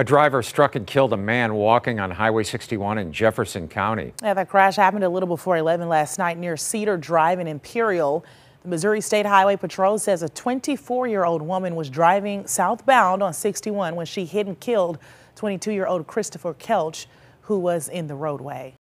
A driver struck and killed a man walking on Highway 61 in Jefferson County. Yeah, that crash happened a little before 11 last night near Cedar Drive in Imperial. The Missouri State Highway Patrol says a 24-year-old woman was driving southbound on 61 when she hit and killed 22-year-old Christopher Kelch, who was in the roadway.